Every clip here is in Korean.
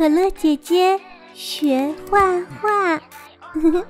可乐姐姐学画画。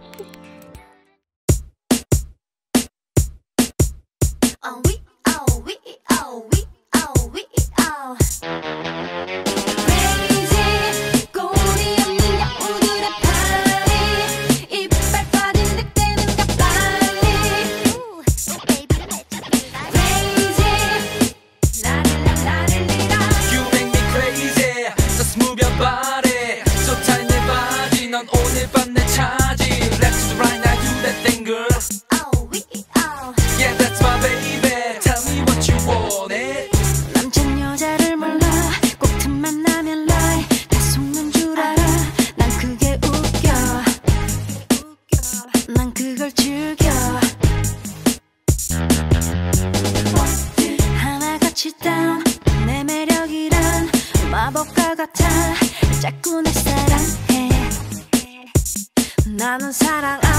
body So tight 내 바지 넌 오늘 밤 나는 사랑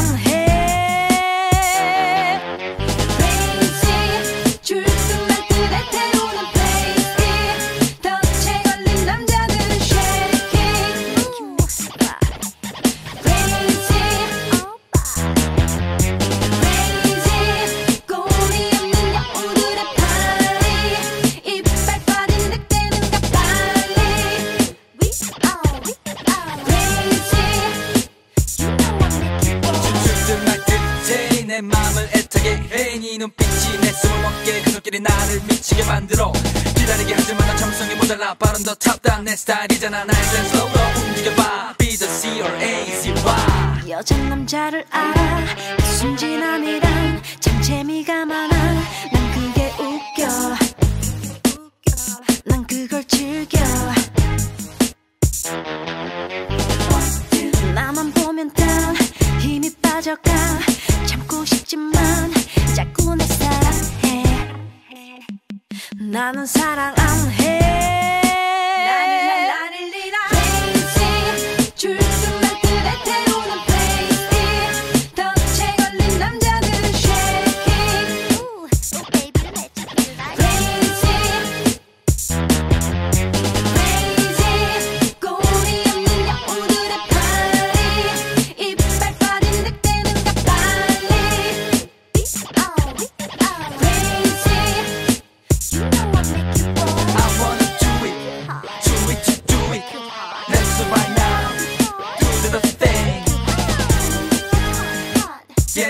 눈빛이 내 숨을 먹게 그 손길이 나를 미치게 만들어. 기다리게 하지만 난 참성이 모자라. 빠른 더 탑단 내 스타일이잖아. 나의 댄스 로로 움직여봐. B the C or A C Y. 여전 남자를 알아. 그 순진함이란 참 재미가 많아 나는 사랑 안 해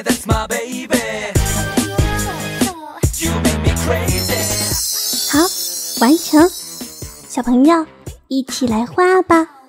that's my baby. You make me crazy. 好，完成，小朋友一起来画吧。